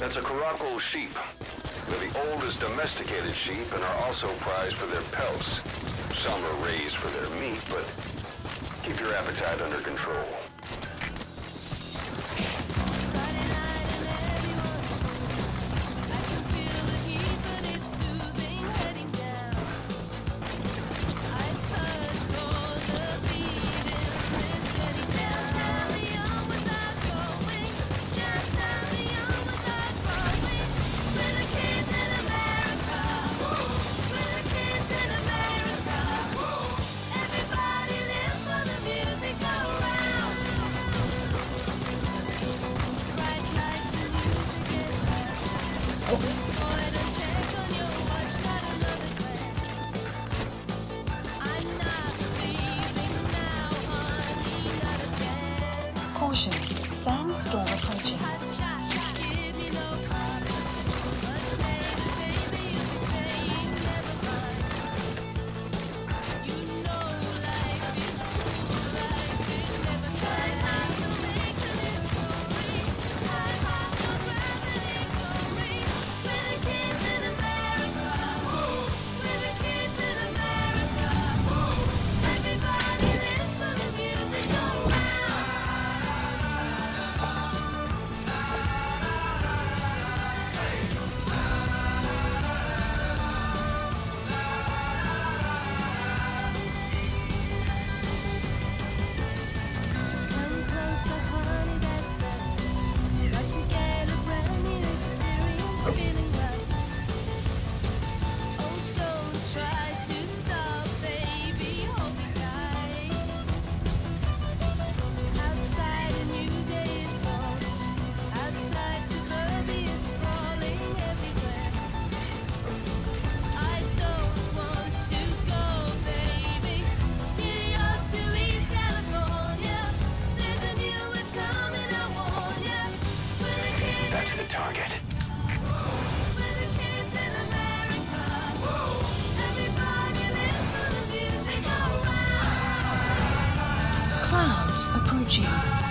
That's a Karakul sheep. They're the oldest domesticated sheep and are also prized for their pelts. Some are raised for their meat, but keep your appetite under control. Caution, sandstorm approaching. Approaching.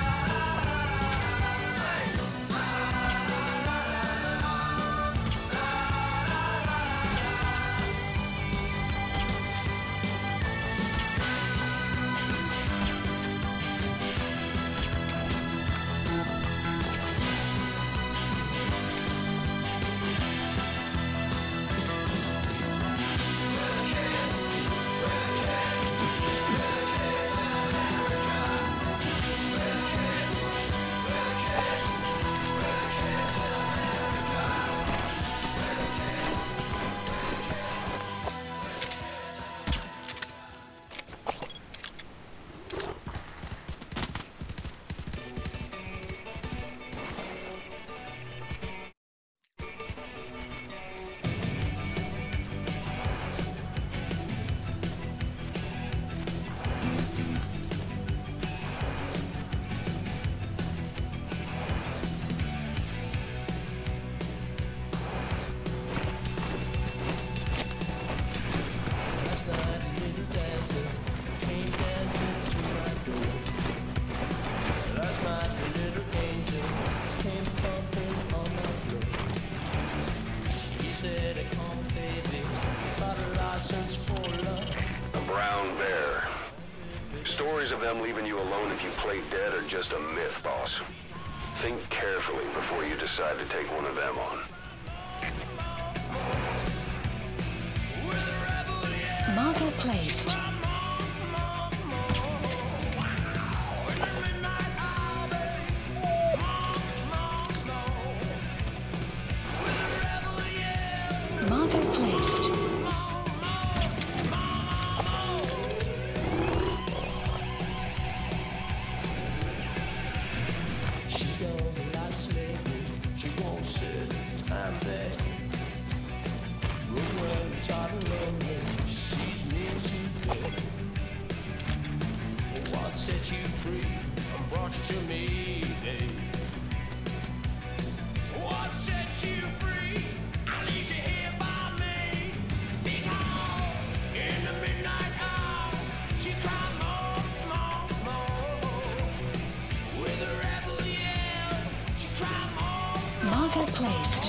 Brown bear. Stories of them leaving you alone if you play dead are just a myth, boss. Think carefully before you decide to take one of them on. Marker placed. Set you free and brought you to me? What set you free? I you here by me. In the midnight hour, she cried more, more, more. With a rebel yell, she cried more, more. Placed.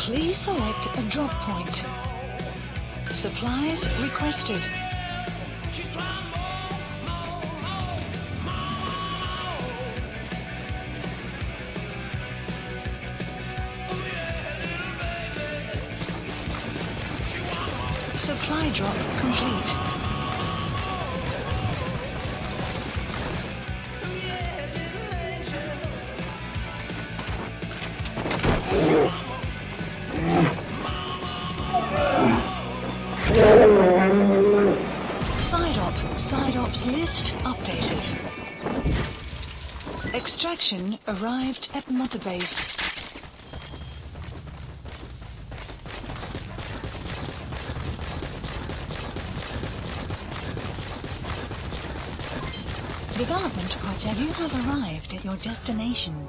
Please select a drop point. Supplies requested. Supply drop complete. List updated. Extraction arrived at Mother Base. Development project, you have arrived at your destination.